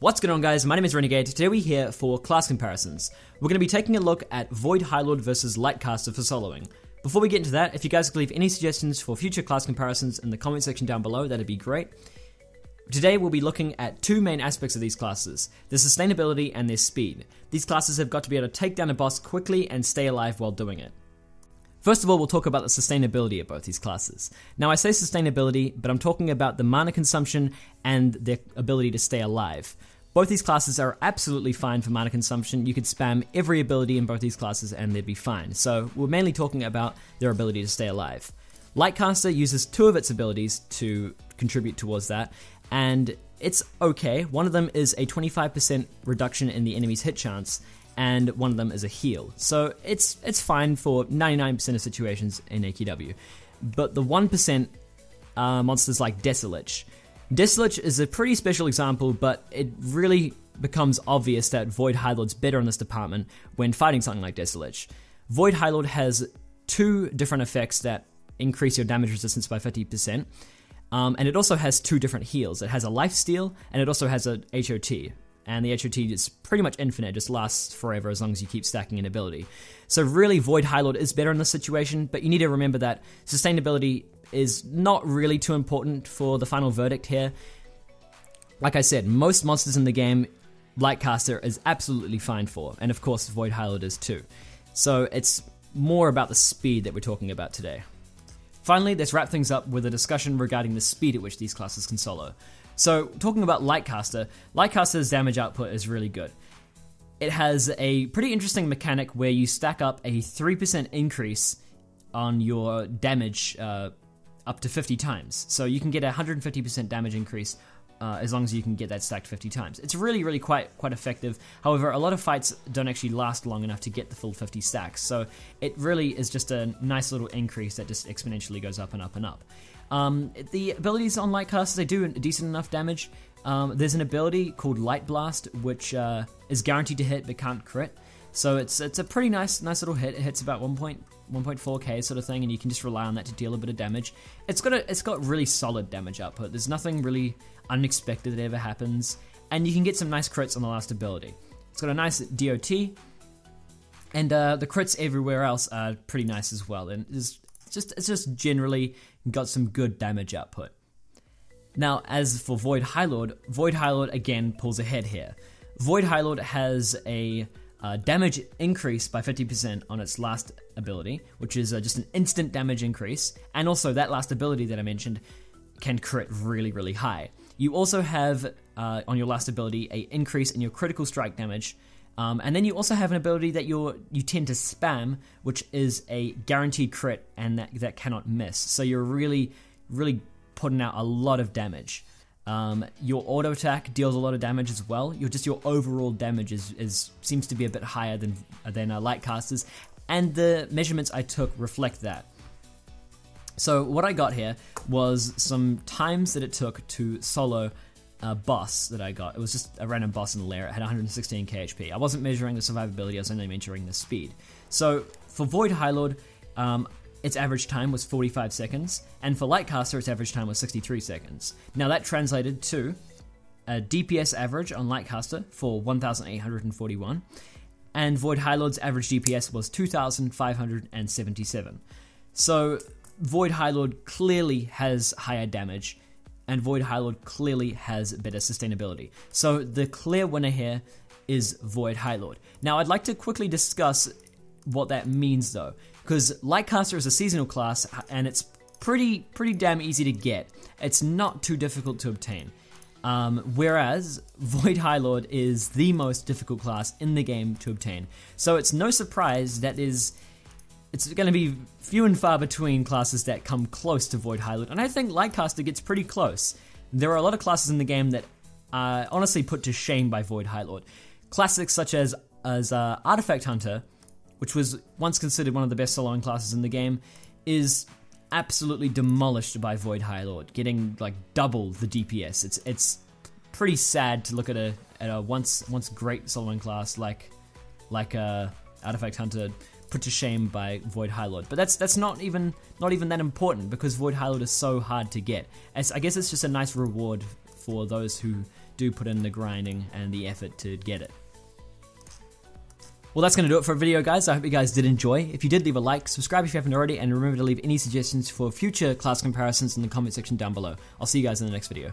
What's going on guys, my name is Renegade, today we're here for class comparisons. We're going to be taking a look at Void Highlord versus Lightcaster for soloing. Before we get into that, if you guys could leave any suggestions for future class comparisons in the comment section down below, that'd be great. Today we'll be looking at two main aspects of these classes, their sustainability and their speed. These classes have got to be able to take down a boss quickly and stay alive while doing it. First of all, we'll talk about the sustainability of both these classes. Now, I say sustainability, but I'm talking about the mana consumption and their ability to stay alive. Both these classes are absolutely fine for mana consumption. You could spam every ability in both these classes and they'd be fine. So, we're mainly talking about their ability to stay alive. Lightcaster uses two of its abilities to contribute towards that, and it's okay. One of them is a 25% reduction in the enemy's hit chance, and one of them is a heal. So it's it's fine for 99% of situations in AQW. But the 1% uh, monsters like Desolache. Desolache is a pretty special example, but it really becomes obvious that Void Highlord's better in this department when fighting something like Desolache. Void Highlord has two different effects that increase your damage resistance by 50%. Um, and it also has two different heals. It has a life steal and it also has a HOT and the HOT is pretty much infinite, just lasts forever as long as you keep stacking an ability. So really, Void Highlord is better in this situation, but you need to remember that sustainability is not really too important for the final verdict here. Like I said, most monsters in the game, Lightcaster is absolutely fine for, and of course Void Highlord is too. So it's more about the speed that we're talking about today. Finally, let's wrap things up with a discussion regarding the speed at which these classes can solo. So, talking about Lightcaster, Lightcaster's damage output is really good. It has a pretty interesting mechanic where you stack up a 3% increase on your damage uh, up to 50 times. So you can get a 150% damage increase uh, as long as you can get that stacked 50 times. It's really, really quite quite effective. However, a lot of fights don't actually last long enough to get the full 50 stacks, so it really is just a nice little increase that just exponentially goes up and up and up. Um, the abilities on light Lightcasters, they do decent enough damage. Um, there's an ability called Light Blast, which uh, is guaranteed to hit but can't crit. So it's it's a pretty nice nice little hit. It hits about 1.1.4k sort of thing, and you can just rely on that to deal a bit of damage. It's got a it's got really solid damage output. There's nothing really unexpected that ever happens, and you can get some nice crits on the last ability. It's got a nice DOT, and uh, the crits everywhere else are pretty nice as well. And it's just it's just generally got some good damage output. Now, as for Void Highlord, Void Highlord again pulls ahead here. Void Highlord has a uh, damage increase by 50% on its last ability, which is uh, just an instant damage increase, and also that last ability that I mentioned can crit really, really high. You also have uh, on your last ability a increase in your critical strike damage, um, and then you also have an ability that you you tend to spam, which is a guaranteed crit and that that cannot miss. So you're really really putting out a lot of damage. Um, your auto attack deals a lot of damage as well. Your just your overall damage is, is seems to be a bit higher than than uh, Lightcasters, and the measurements I took reflect that. So what I got here was some times that it took to solo a boss that I got. It was just a random boss in the lair. It had 116 KHP. I wasn't measuring the survivability, I was only measuring the speed. So for Void Highlord, um, its average time was 45 seconds, and for Lightcaster, its average time was 63 seconds. Now that translated to a DPS average on Lightcaster for 1,841, and Void Highlord's average DPS was 2,577. So Void Highlord clearly has higher damage and Void Highlord clearly has better sustainability. So the clear winner here is Void Highlord. Now I'd like to quickly discuss what that means though, because Lightcaster is a seasonal class and it's pretty pretty damn easy to get. It's not too difficult to obtain. Um, whereas Void Highlord is the most difficult class in the game to obtain. So it's no surprise that is it's going to be few and far between classes that come close to Void Highlord, and I think Lightcaster gets pretty close. There are a lot of classes in the game that are honestly put to shame by Void Highlord. Classics such as as uh, Artifact Hunter, which was once considered one of the best soloing classes in the game, is absolutely demolished by Void Highlord, getting like double the DPS. It's it's pretty sad to look at a at a once once great soloing class like like uh, Artifact Hunter put to shame by Void Highlord. But that's that's not even not even that important because Void Highlord is so hard to get. As, I guess it's just a nice reward for those who do put in the grinding and the effort to get it. Well, that's going to do it for a video, guys. I hope you guys did enjoy. If you did, leave a like, subscribe if you haven't already, and remember to leave any suggestions for future class comparisons in the comment section down below. I'll see you guys in the next video.